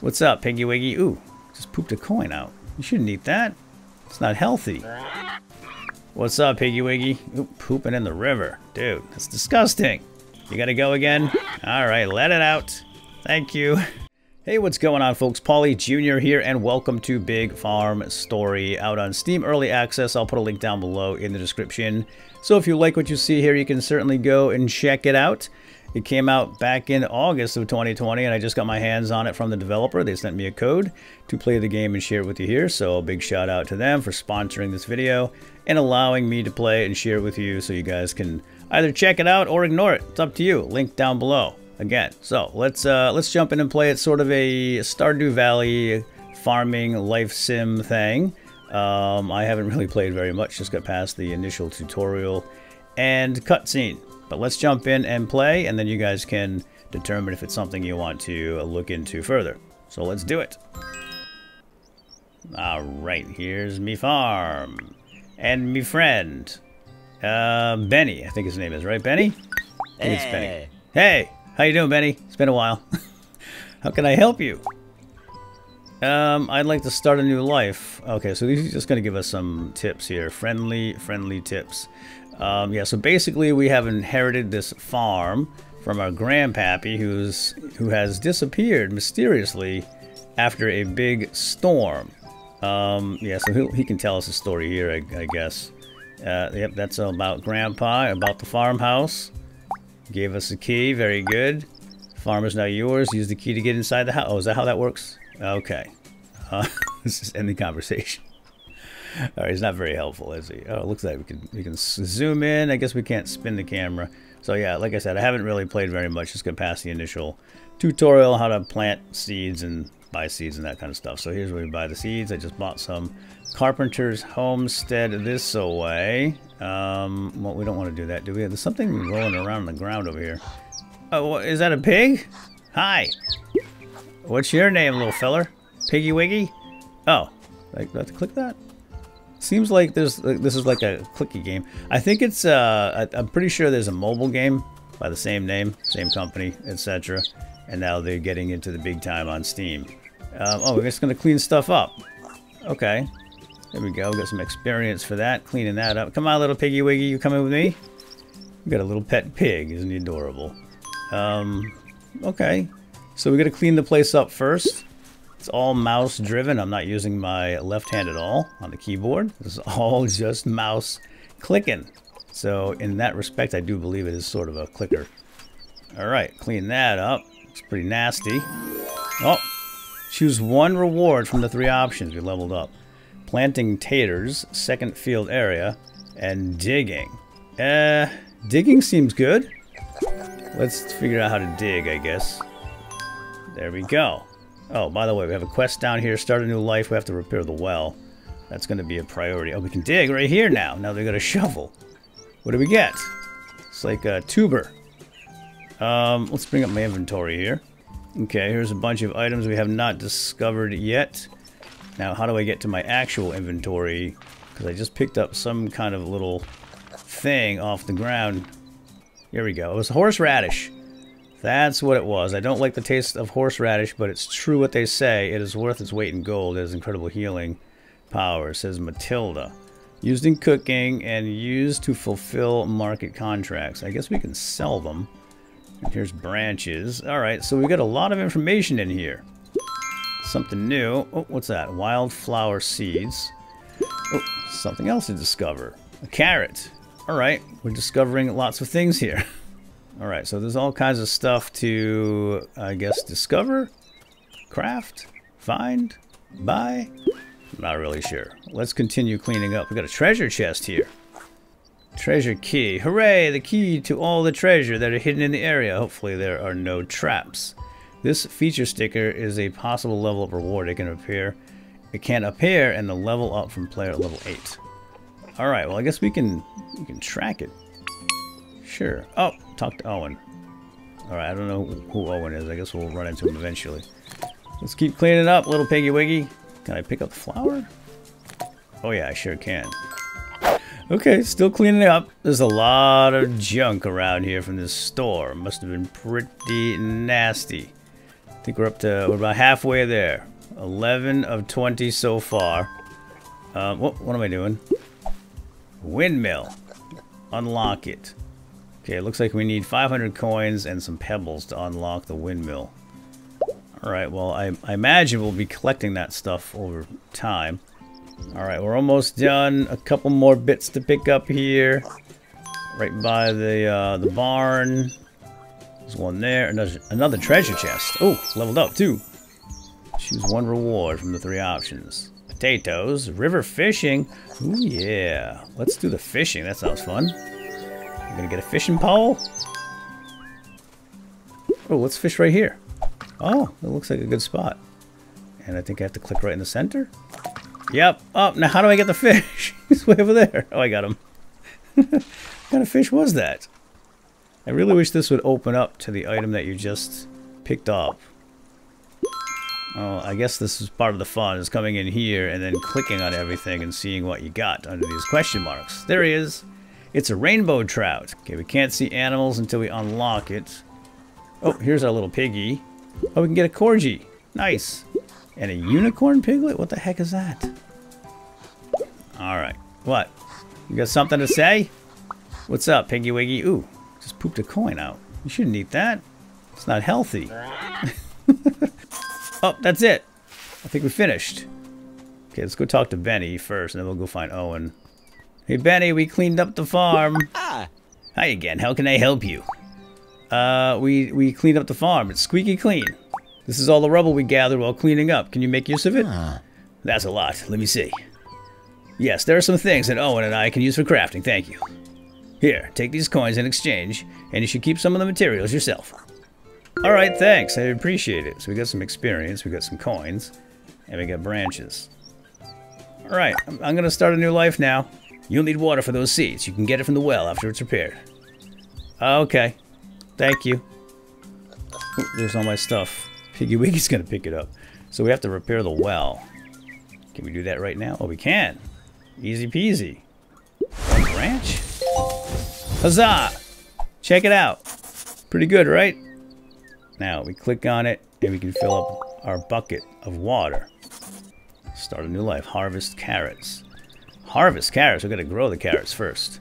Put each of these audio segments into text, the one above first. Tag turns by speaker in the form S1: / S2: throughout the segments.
S1: What's up, Piggy Wiggy? Ooh, just pooped a coin out. You shouldn't eat that. It's not healthy. What's up, Piggy Wiggy? Ooh, pooping in the river. Dude, that's disgusting. You gotta go again? Alright, let it out. Thank you. Hey, what's going on, folks? Paul Soares Jr. here, and welcome to Big Farm Story out on Steam Early Access. I'll put a link down below in the description. So if you like what you see here, you can certainly go and check it out. It came out back in August of 2020, and I just got my hands on it from the developer. They sent me a code to play the game and share it with you here, so a big shout out to them for sponsoring this video and allowing me to play and share it with you so you guys can either check it out or ignore it. It's up to you. Link down below again. So let's uh, let's jump in and play it. Sort of a Stardew Valley farming life sim thing. Um, I haven't really played very much. Just got past the initial tutorial and cutscene. But let's jump in and play, and then you guys can determine if it's something you want to look into further. So let's do it. Alright, here's me farm. And me friend. Uh, Benny, I think his name is, right, Benny? Hey. it's Benny. Hey! How you doing, Benny? It's been a while. How can I help you? Um, I'd like to start a new life. Okay, so he's just going to give us some tips here. Friendly, friendly tips. Um, yeah, so basically we have inherited this farm from our grandpappy who's who has disappeared mysteriously after a big storm. Um, yeah, so he can tell us a story here, I, I guess. Uh, yep, that's about grandpa, about the farmhouse. Gave us a key. Very good. Farm is now yours. Use the key to get inside the house. Oh, is that how that works? Okay. Uh, let's just end the conversation. All right, he's not very helpful, is he? Oh, it looks like we can we can zoom in. I guess we can't spin the camera. So yeah, like I said, I haven't really played very much. Just got past the initial tutorial how to plant seeds and buy seeds and that kind of stuff. So here's where we buy the seeds. I just bought some Carpenter's Homestead this away. Um, well, we don't want to do that, do we? There's something rolling around on the ground over here. Oh, is that a pig? Hi. What's your name, little feller? Piggy Wiggy? Oh, I have to click that? Seems like there's this is like a clicky game. I think it's, uh, I'm pretty sure there's a mobile game by the same name, same company, etc. And now they're getting into the big time on Steam. Um, oh, we're just going to clean stuff up. Okay. There we go. Got some experience for that. Cleaning that up. Come on, little piggy wiggy. You coming with me? We got a little pet pig. Isn't he adorable? Um, okay. So we got to clean the place up first. It's all mouse driven. I'm not using my left hand at all on the keyboard. This is all just mouse clicking. So in that respect, I do believe it is sort of a clicker. All right, clean that up. It's pretty nasty. Oh, choose one reward from the three options we leveled up planting taters, second field area, and digging. Uh, digging seems good. Let's figure out how to dig, I guess. There we go. Oh, by the way, we have a quest down here. Start a new life. We have to repair the well. That's going to be a priority. Oh, we can dig right here now. Now they got a shovel. What do we get? It's like a tuber. Um, let's bring up my inventory here. Okay, here's a bunch of items we have not discovered yet. Now, how do I get to my actual inventory? Because I just picked up some kind of little thing off the ground. Here we go. It was horseradish. That's what it was. I don't like the taste of horseradish, but it's true what they say. It is worth its weight in gold. It has incredible healing power, says Matilda. Used in cooking and used to fulfill market contracts. I guess we can sell them. And here's branches. Alright, so we got a lot of information in here. Something new. Oh, what's that? Wildflower seeds. Oh, something else to discover. A carrot. Alright, we're discovering lots of things here. Alright, so there's all kinds of stuff to, I guess, discover, craft, find, buy. I'm not really sure. Let's continue cleaning up. We got a treasure chest here. Treasure key. Hooray! The key to all the treasure that are hidden in the area. Hopefully there are no traps. This feature sticker is a possible level of reward. It can appear it can appear in the level up from player level 8. Alright, well I guess we can we can track it. Sure. Oh, talk to Owen. Alright, I don't know who Owen is. I guess we'll run into him eventually. Let's keep cleaning up, little piggy wiggy. Can I pick up the flower? Oh yeah, I sure can. Okay, still cleaning up. There's a lot of junk around here from this store. Must have been pretty nasty I think we're up to, we're about halfway there. 11 of 20 so far. Um, what, what am I doing? Windmill. Unlock it. Okay, it looks like we need 500 coins and some pebbles to unlock the windmill. Alright, well, I, I imagine we'll be collecting that stuff over time. Alright, we're almost done. A couple more bits to pick up here. Right by the uh, the barn. There's one there. Another, another treasure chest. Oh, leveled up too. Choose one reward from the three options. Potatoes, river fishing. Ooh, yeah. Let's do the fishing. That sounds fun. Gonna get a fishing pole. Oh, let's fish right here. Oh, it looks like a good spot. And I think I have to click right in the center. Yep. Oh, now how do I get the fish? He's way over there. Oh, I got him. what kind of fish was that? I really wish this would open up to the item that you just picked up. Oh, I guess this is part of the fun, is coming in here and then clicking on everything and seeing what you got under these question marks. There he is. It's a rainbow trout. Okay, we can't see animals until we unlock it. Oh, here's our little piggy. Oh, we can get a corgi. Nice. And a unicorn piglet? What the heck is that? Alright. What? You got something to say? What's up, Piggy Wiggy? Ooh, just pooped a coin out. You shouldn't eat that. It's not healthy. oh, that's it. I think we finished. Okay, let's go talk to Benny first, and then we'll go find Owen. Hey, Benny, we cleaned up the farm. Ah. Hi again. How can I help you? Uh, we, we cleaned up the farm. It's squeaky clean. This is all the rubble we gathered while cleaning up. Can you make use of it? Ah. That's a lot. Let me see. Yes, there are some things that Owen and I can use for crafting. Thank you. Here, take these coins in exchange, and you should keep some of the materials yourself. Alright, thanks. I appreciate it. So we got some experience, we got some coins, and we got branches. Alright, I'm, I'm gonna start a new life now. You'll need water for those seeds. You can get it from the well after it's repaired. Ah, okay. Thank you. Ooh, there's all my stuff. Piggy Wiggy's gonna pick it up. So we have to repair the well. Can we do that right now? Oh, we can. Easy peasy. Ranch? Huzzah! Check it out. Pretty good, right? Now we click on it and we can fill up our bucket of water. Start a new life. Harvest carrots. Harvest carrots. We're going to grow the carrots first.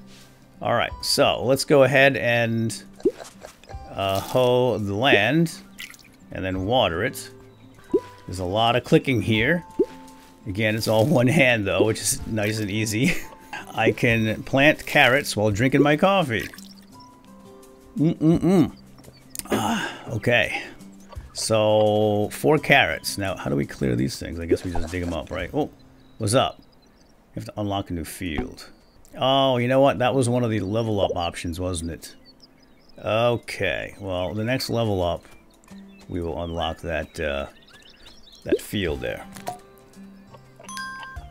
S1: Alright, so let's go ahead and uh, hoe the land and then water it. There's a lot of clicking here. Again, it's all one hand though, which is nice and easy. I can plant carrots while drinking my coffee. Mm-mm-mm. Ah, okay. So, four carrots. Now, how do we clear these things? I guess we just dig them up, right? Oh, what's up? Have to unlock a new field. Oh, you know what? That was one of the level up options, wasn't it? Okay. Well, the next level up, we will unlock that, uh, that field there.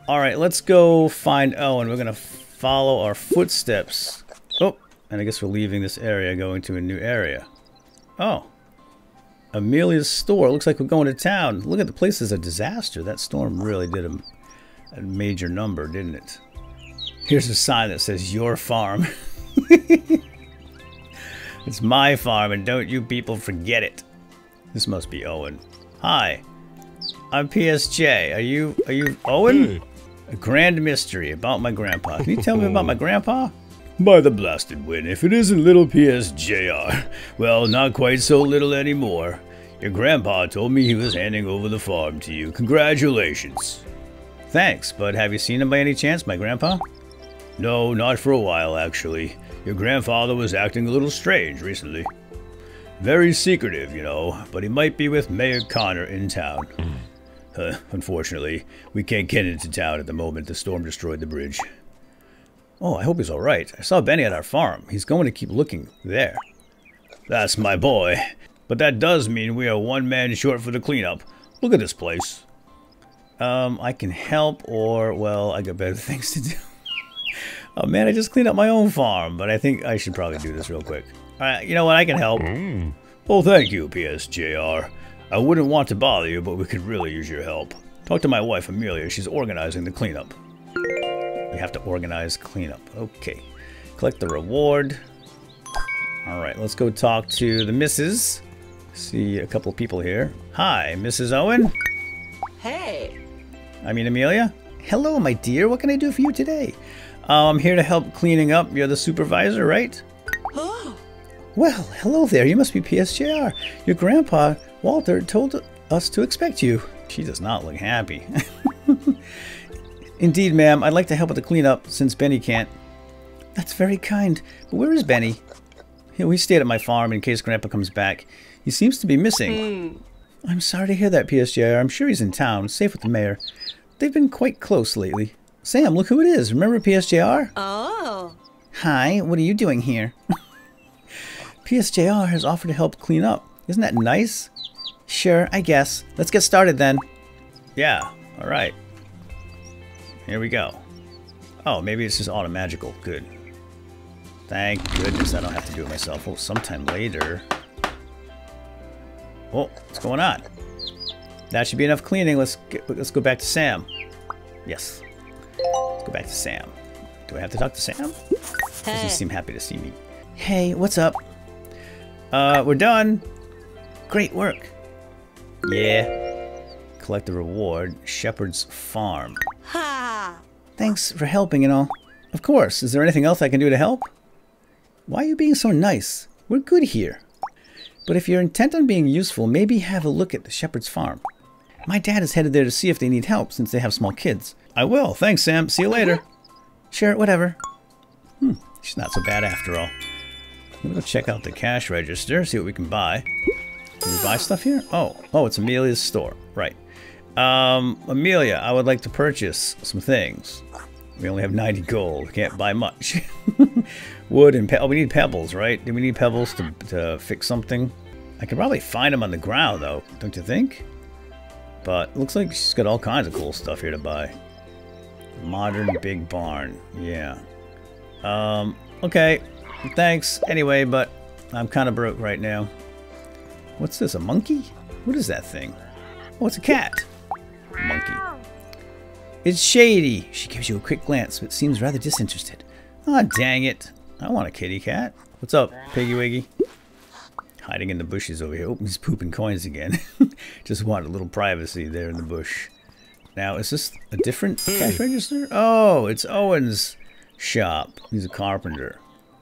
S1: Alright, let's go find Owen. We're going to follow our footsteps. Oh, and I guess we're leaving this area, going to a new area. Oh. Amelia's store. Looks like we're going to town. Look at the place is a disaster. That storm really did a, a major number, didn't it? Here's a sign that says, your farm. it's my farm, and don't you people forget it. This must be Owen. Hi. I'm PSJ. Are you, are you Owen? Hmm. A grand mystery about my grandpa. Can you tell me about my grandpa? By the blasted wind, if it isn't little PSJR. Well, not quite so little anymore. Your grandpa told me he was handing over the farm to you. Congratulations. Thanks, but have you seen him by any chance, my grandpa? No, not for a while, actually. Your grandfather was acting a little strange recently. Very secretive, you know, but he might be with Mayor Connor in town. Uh, unfortunately, we can't get into town at the moment. The storm destroyed the bridge. Oh, I hope he's all right. I saw Benny at our farm. He's going to keep looking there. That's my boy. But that does mean we are one man short for the cleanup. Look at this place. Um, I can help or, well, I got better things to do. oh man, I just cleaned up my own farm, but I think I should probably do this real quick. Alright, you know what, I can help. Mm. Oh, thank you, PSJR. I wouldn't want to bother you, but we could really use your help. Talk to my wife, Amelia. She's organizing the cleanup. You have to organize cleanup. Okay. Collect the reward. Alright, let's go talk to the missus. See a couple people here. Hi, Mrs. Owen.
S2: Hey.
S1: I mean, Amelia. Hello, my dear. What can I do for you today? Uh, I'm here to help cleaning up. You're the supervisor, right?
S2: Oh.
S1: Well, hello there. You must be PSJR. Your grandpa, Walter, told us to expect you. She does not look happy. Indeed, ma'am. I'd like to help with the cleanup since Benny can't. That's very kind. But where is Benny? We stayed at my farm in case Grandpa comes back. He seems to be missing.
S2: Mm.
S1: I'm sorry to hear that, PSJR. I'm sure he's in town, safe with the mayor. They've been quite close lately. Sam, look who it is. Remember PSJR?
S2: Oh.
S1: Hi, what are you doing here? PSJR has offered to help clean up. Isn't that nice? Sure, I guess. Let's get started then. Yeah, alright. Here we go. Oh, maybe it's just automagical. Good. Thank goodness I don't have to do it myself. Oh, sometime later. Oh, what's going on? That should be enough cleaning. Let's get, let's go back to Sam. Yes. Let's go back to Sam. Do I have to talk to Sam?
S2: Hey.
S1: Doesn't seem happy to see me. Hey, what's up? Uh, we're done. Great work. Yeah. Collect the reward. Shepherd's Farm.
S2: Ha.
S1: Thanks for helping and all. Of course. Is there anything else I can do to help? Why are you being so nice? We're good here. But if you're intent on being useful, maybe have a look at the Shepherd's Farm. My dad is headed there to see if they need help since they have small kids. I will. Thanks, Sam. See you later. Sure, whatever. Hmm, she's not so bad after all. Let me go check out the cash register, see what we can buy. Can we buy stuff here? Oh, oh, it's Amelia's store. Right. Um, Amelia, I would like to purchase some things. We only have 90 gold. Can't buy much. Wood and pe oh, we need pebbles, right? Do we need pebbles to, to fix something? I could probably find them on the ground, though, don't you think? But looks like she's got all kinds of cool stuff here to buy. Modern big barn. Yeah. Um, okay. Thanks anyway, but I'm kind of broke right now. What's this, a monkey? What is that thing? Oh, it's a cat. Monkey. It's Shady. She gives you a quick glance, but seems rather disinterested. Ah, oh, dang it. I want a kitty cat. What's up, Piggy Wiggy? Hiding in the bushes over here. Oh, he's pooping coins again. Just want a little privacy there in the bush. Now, is this a different hmm. cash register? Oh, it's Owen's shop. He's a carpenter.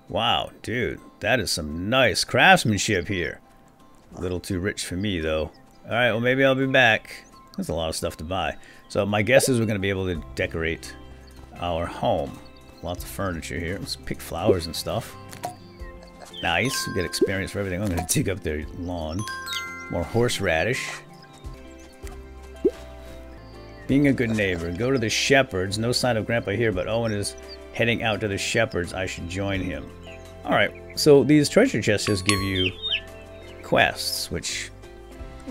S1: Wow, dude, that is some nice craftsmanship here. A little too rich for me, though. Alright, well, maybe I'll be back. There's a lot of stuff to buy. So my guess is we're going to be able to decorate our home. Lots of furniture here. Let's pick flowers and stuff. Nice. Get experience for everything. I'm going to dig up their lawn. More horseradish. Being a good neighbor. Go to the shepherds. No sign of Grandpa here, but Owen is heading out to the shepherds. I should join him. Alright, so these treasure chests just give you quests, which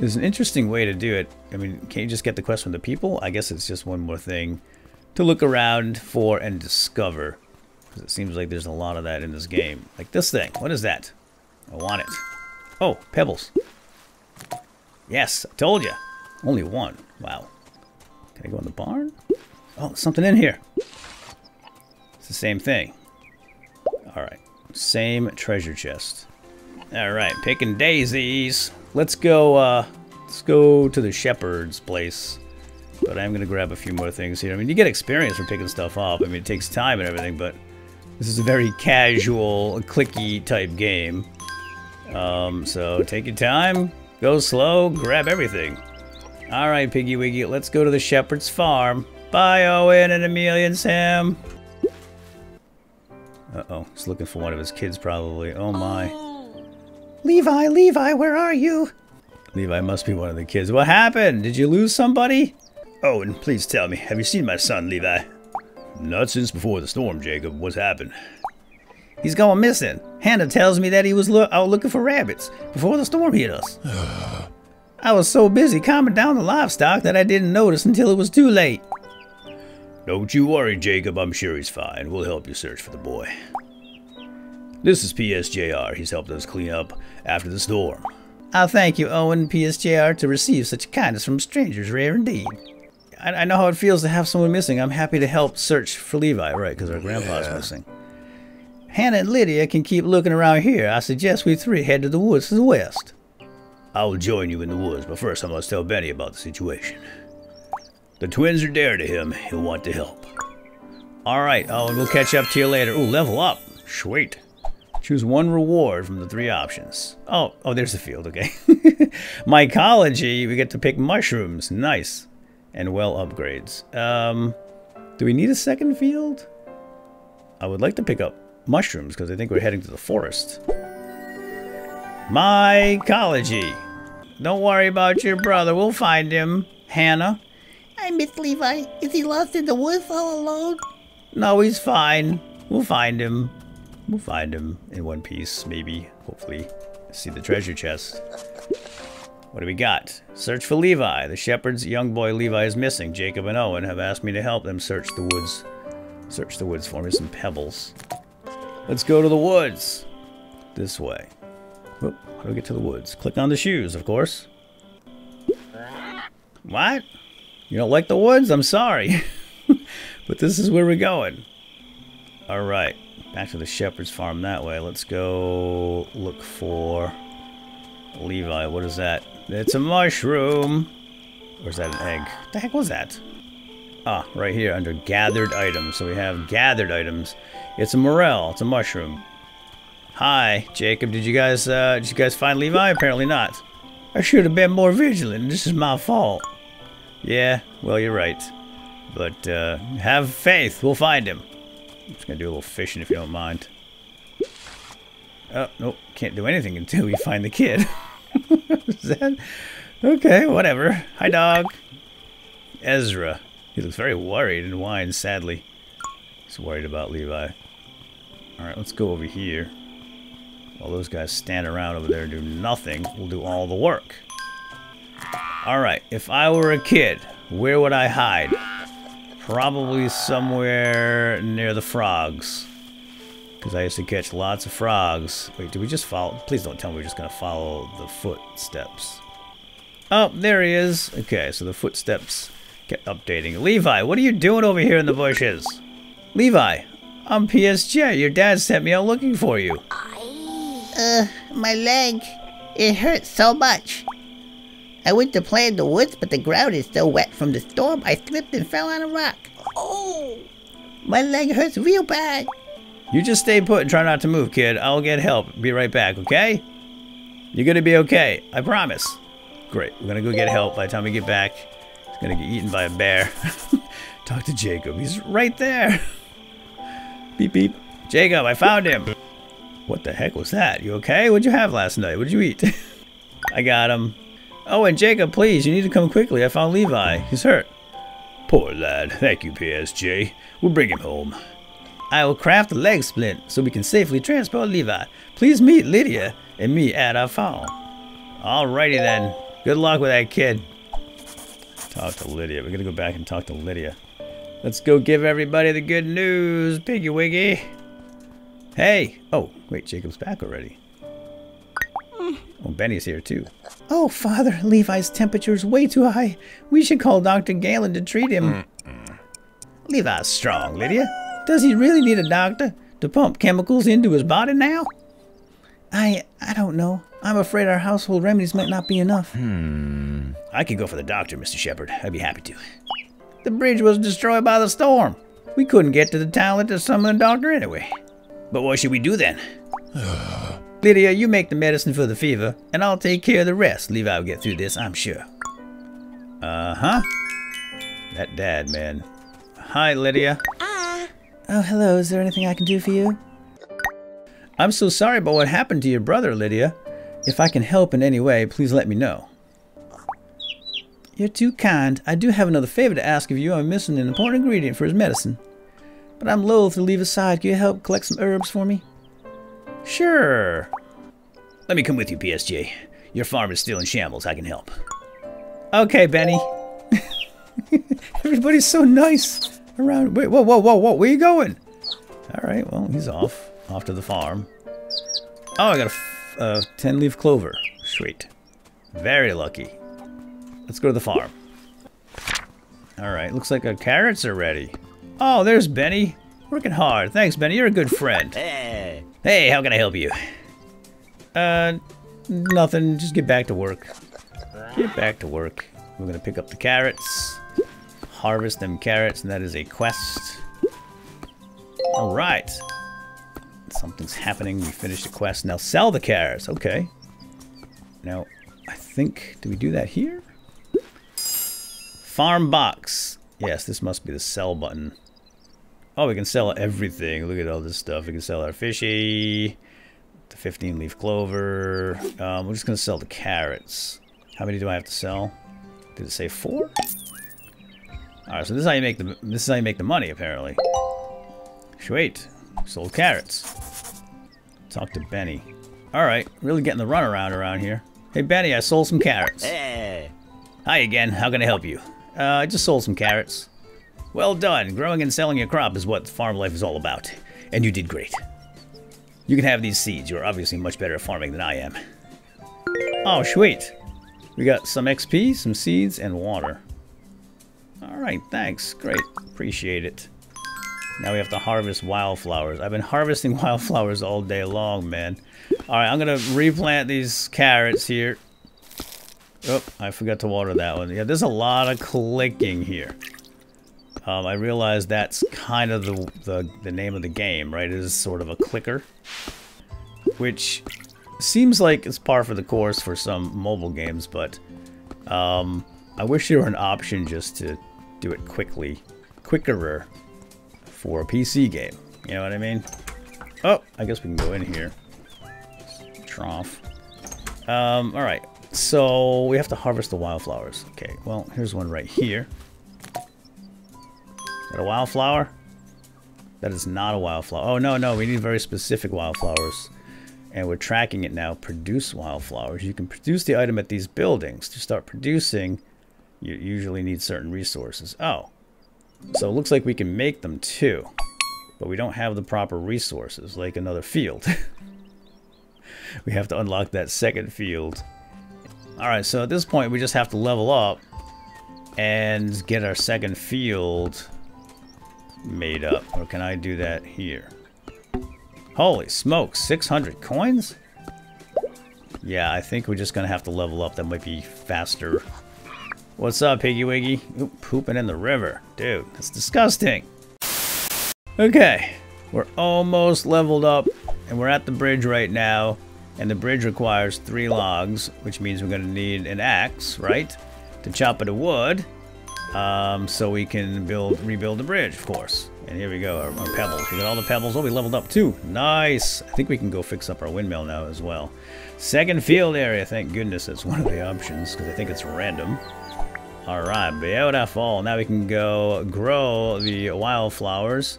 S1: is an interesting way to do it. I mean, can't you just get the quest from the people? I guess it's just one more thing to look around for and discover. It seems like there's a lot of that in this game. Like this thing. What is that? I want it. Oh, pebbles. Yes, I told you. Only one. Wow. Can I go in the barn? Oh, something in here. It's the same thing. Alright. Same treasure chest. Alright, picking daisies. Let's go, uh, let's go to the shepherd's place. But I'm gonna grab a few more things here. I mean, you get experience for picking stuff up. I mean, it takes time and everything, but this is a very casual, clicky type game. Um, so take your time, go slow, grab everything. Alright, Piggy Wiggy, let's go to the shepherd's farm. Bye, Owen and Amelia and Sam. Uh-oh, he's looking for one of his kids probably. Oh my. Levi, Levi, where are you? Levi must be one of the kids. What happened? Did you lose somebody? Owen, please tell me, have you seen my son, Levi? Not since before the storm, Jacob. What's happened? He's gone missing. Hannah tells me that he was lo out looking for rabbits before the storm hit us. I was so busy calming down the livestock that I didn't notice until it was too late. Don't you worry, Jacob. I'm sure he's fine. We'll help you search for the boy. This is PSJR. He's helped us clean up after the storm. I thank you, Owen PSJR, to receive such kindness from strangers. Rare indeed. I, I, know how it feels to have someone missing. I'm happy to help search for Levi, right, because our grandpa's yeah. missing. Hannah and Lydia can keep looking around here. I suggest we three head to the woods to the west. I'll join you in the woods, but first I must tell Benny about the situation. The twins are dear to him. He'll want to help. Alright, oh, and we'll catch up to you later. Ooh, level up. Sweet. Choose one reward from the three options. Oh, oh, there's the field, okay. Mycology, we get to pick mushrooms. Nice. And well upgrades. Um, do we need a second field? I would like to pick up mushrooms because I think we're heading to the forest. Mycology. Don't worry about your brother. We'll find him. Hannah.
S3: I miss Levi. Is he lost in the woods all alone?
S1: No, he's fine. We'll find him. We'll find him in one piece, maybe. Hopefully. See the treasure chest. What do we got? Search for Levi. The shepherd's young boy Levi is missing. Jacob and Owen have asked me to help them search the woods. Search the woods for me. Some pebbles. Let's go to the woods. This way. Whoop, how do we get to the woods? Click on the shoes, of course. What? You don't like the woods? I'm sorry. but this is where we're going. Alright. Back to the shepherd's farm that way. Let's go look for Levi. What is that? It's a mushroom. Or is that an egg? What the heck was that? Ah, right here under gathered items. So we have gathered items. It's a morel. It's a mushroom. Hi, Jacob. Did you guys uh, did you guys find Levi? Apparently not. I should have been more vigilant. This is my fault. Yeah, well, you're right. But uh, have faith. We'll find him. I'm just gonna do a little fishing if you don't mind. Oh, nope. Can't do anything until we find the kid. is that... Okay, whatever. Hi, dog. Ezra. He looks very worried and whines sadly. He's worried about Levi. Alright, let's go over here. While those guys stand around over there and do nothing, we'll do all the work. Alright, if I were a kid, where would I hide? Probably somewhere near the frogs. Because I used to catch lots of frogs. Wait, did we just follow? Please don't tell me we're just going to follow the footsteps. Oh, there he is. Okay, so the footsteps kept updating. Levi, what are you doing over here in the bushes? Levi, I'm PSJ. Your dad sent me out looking for you.
S3: Uh, my leg. It hurts so much. I went to play in the woods, but the ground is so wet from the storm, I slipped and fell on a rock. Oh! My leg hurts real bad.
S1: You just stay put and try not to move, kid. I'll get help. Be right back, okay? You're gonna be okay. I promise. Great. We're gonna go get help. By the time we get back, he's gonna get eaten by a bear. Talk to Jacob. He's right there. beep, beep. Jacob, I found him. What the heck was that? You okay? What'd you have last night? What'd you eat? I got him. Oh, and Jacob, please, you need to come quickly. I found Levi. He's hurt. Poor lad. Thank you, PSJ. We'll bring him home. I will craft a leg splint so we can safely transport Levi. Please meet Lydia and me at our farm. Alrighty then. Good luck with that kid. Talk to Lydia. We're gonna go back and talk to Lydia. Let's go give everybody the good news, Piggy Wiggy. Hey! Oh, wait, Jacob's back already. Oh, Benny's here too. Oh, Father, Levi's temperature is way too high. We should call Dr. Galen to treat him. Levi's strong, Lydia. Does he really need a doctor to pump chemicals into his body now? I I don't know. I'm afraid our household remedies might not be enough. Hmm. I can go for the doctor, Mr. Shepard. I'd be happy to. The bridge was destroyed by the storm. We couldn't get to the town to summon a doctor anyway. But what should we do then? Lydia, you make the medicine for the fever, and I'll take care of the rest. Levi will get through this, I'm sure. Uh-huh. That dad, man. Hi, Lydia.
S3: Oh, hello. Is there anything I can do for you?
S1: I'm so sorry about what happened to your brother, Lydia. If I can help in any way, please let me know.
S3: You're too kind. I do have another favor to ask of you. I'm missing an important ingredient for his medicine. But I'm loath to leave aside. Can you help collect some herbs for me?
S1: Sure. Let me come with you, PSJ. Your farm is still in shambles. I can help. Okay, Benny. Everybody's so nice around. Wait, whoa, whoa, whoa, whoa. Where you going? All right, well, he's off. Off to the farm. Oh, I got a uh, 10 leaf clover. Sweet. Very lucky. Let's go to the farm. All right, looks like our carrots are ready. Oh, there's Benny. Working hard. Thanks, Benny. You're a good friend.
S4: Hey.
S1: Hey, how can I help you? Uh, Nothing. Just get back to work. Get back to work. We're gonna pick up the carrots. Harvest them carrots, and that is a quest. Alright. Something's happening. We finished the quest. Now sell the carrots. Okay. Now, I think... Do we do that here? Farm box. Yes, this must be the sell button. Oh, we can sell everything. Look at all this stuff. We can sell our fishy, the 15 leaf clover. Um, we're just going to sell the carrots. How many do I have to sell? Did it say four? Alright, so this is how you make the this is how you make the money apparently. Sweet. Sold carrots. Talk to Benny. Alright, really getting the runaround around here. Hey Benny, I sold some carrots.
S4: Hey.
S1: Hi again, how can I help you? Uh, I just sold some carrots. Well done. Growing and selling your crop is what farm life is all about. And you did great. You can have these seeds. You're obviously much better at farming than I am. Oh, sweet. We got some XP, some seeds, and water. Alright, thanks. Great. Appreciate it. Now we have to harvest wildflowers. I've been harvesting wildflowers all day long, man. Alright, I'm gonna replant these carrots here. Oh, I forgot to water that one. Yeah, there's a lot of clicking here. Um, I realize that's kind of the, the, the name of the game, right? It is sort of a clicker. Which seems like it's par for the course for some mobile games, but um, I wish there were an option just to do it quickly, quickerer for a PC game. You know what I mean? Oh, I guess we can go in here. Trough. Um, alright, so we have to harvest the wildflowers. Okay, well, here's one right here. Is that a wildflower? That is not a wildflower. Oh, no, no, we need very specific wildflowers. And we're tracking it now. Produce wildflowers. You can produce the item at these buildings. To start producing, you usually need certain resources. Oh, so it looks like we can make them too. But we don't have the proper resources, like another field. we have to unlock that second field. Alright, so at this point we just have to level up and get our second field made up. Or can I do that here? Holy smokes, 600 coins? Yeah, I think we're just going to have to level up. That might be faster. What's up, Piggy Wiggy? Ooh, pooping in the river. Dude, that's disgusting. Okay, we're almost leveled up, and we're at the bridge right now. And the bridge requires three logs, which means we're to need an axe, right? To chop it of wood, um, so we can build, rebuild the bridge, of course. And here we go, our, our, pebbles. We got all the pebbles. Oh, we leveled up too. Nice. I think we can go fix up our windmill now as well. Second field area. Thank goodness that's one of the options, because I think it's random. Alright, Fall. Now we can go grow the wildflowers.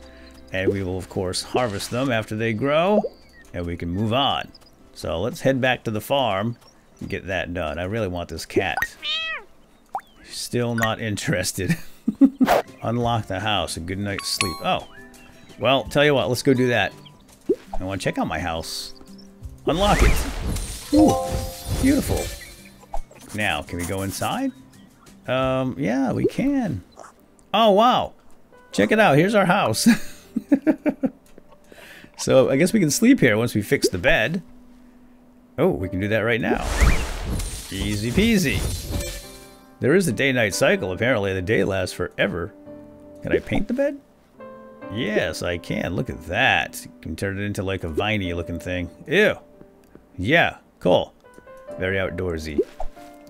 S1: And we will, of course, harvest them after they grow. And we can move on. So let's head back to the farm and get that done. I really want this cat. Still not interested. Unlock the house. A good night's sleep. Oh. Well, tell you what. Let's go do that. I want to check out my house. Unlock it. Ooh. Beautiful. Now, can we go inside? Um, yeah, we can. Oh, wow. Check it out. Here's our house. so, I guess we can sleep here once we fix the bed. Oh, we can do that right now. Easy peasy. There is a day-night cycle, apparently. The day lasts forever. Can I paint the bed? Yes, I can. Look at that. You can turn it into like a viney looking thing. Ew. Yeah, cool. Very outdoorsy.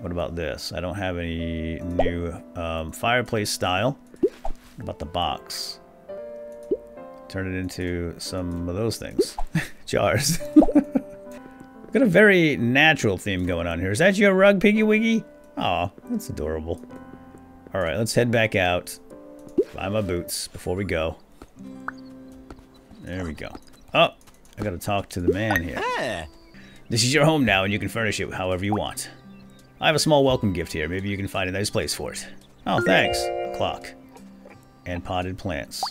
S1: What about this? I don't have any new um, fireplace style. What about the box? Turn it into some of those things. Jars. Got a very natural theme going on here. Is that your rug, Piggy Wiggy? Aw, that's adorable. Alright, let's head back out. Buy my boots before we go. There we go. Oh, I gotta talk to the man here. This is your home now, and you can furnish it however you want. I have a small welcome gift here. Maybe you can find a nice place for it. Oh, thanks. A clock. And potted plants.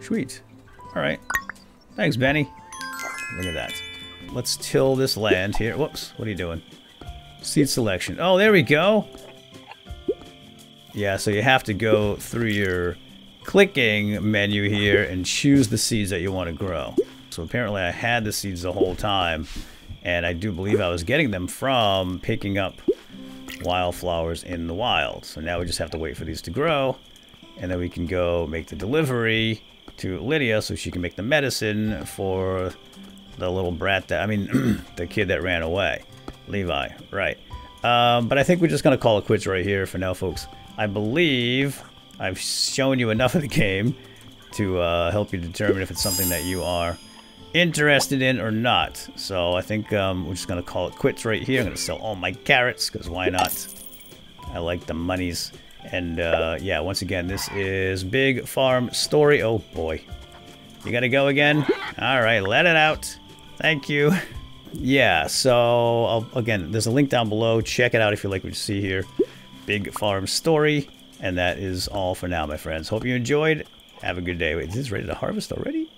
S1: Sweet. Alright. Thanks, Benny. Look at that. Let's till this land here. Whoops. What are you doing? Seed selection. Oh, there we go. Yeah, so you have to go through your clicking menu here and choose the seeds that you want to grow. So apparently I had the seeds the whole time And I do believe I was getting them from picking up wildflowers in the wild. So now we just have to wait for these to grow. And then we can go make the delivery to Lydia so she can make the medicine for the little brat that, I mean, the kid that ran away. Levi, right. Um, but I think we're just going to call it quits right here for now, folks. I believe I've shown you enough of the game to uh, help you determine if it's something that you are interested in or not. So I think um, we're just going to call it quits right here. I'm going to sell all my carrots because why not? I like the monies. And uh, yeah, once again, this is Big Farm Story. Oh boy. You gotta go again? Alright, let it out. Thank you. Yeah, so I'll, again, there's a link down below. Check it out if you like what you see here. Big Farm Story. And that is all for now, my friends. Hope you enjoyed. Have a good day. Wait, is this ready to harvest already?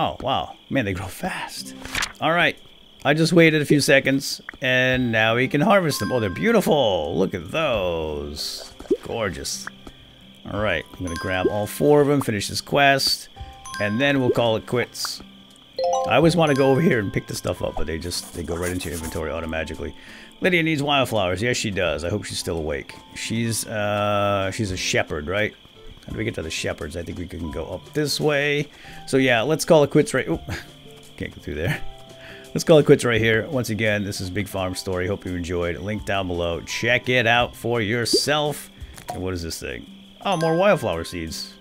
S1: Oh, wow. Man, they grow fast. All right. I just waited a few seconds, and now we can harvest them. Oh, they're beautiful. Look at those. Gorgeous. All right. I'm going to grab all four of them, finish this quest, and then we'll call it quits. I always want to go over here and pick the stuff up, but they just they go right into your inventory automatically. Lydia needs wildflowers. Yes, she does. I hope she's still awake. She's uh she's a shepherd, right? How do we get to the shepherds? I think we can go up this way. So yeah, let's call it quits right... Oop, can't go through there. Let's call it quits right here. Once again, this is Big Farm Story. Hope you enjoyed. Link down below. Check it out for yourself. And what is this thing? Oh, more wildflower seeds.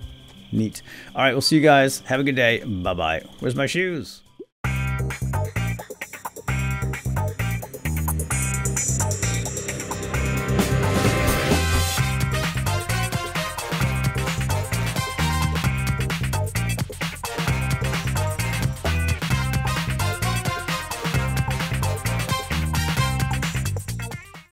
S1: Neat. All right, we'll see you guys. Have a good day. Bye-bye. Where's my shoes?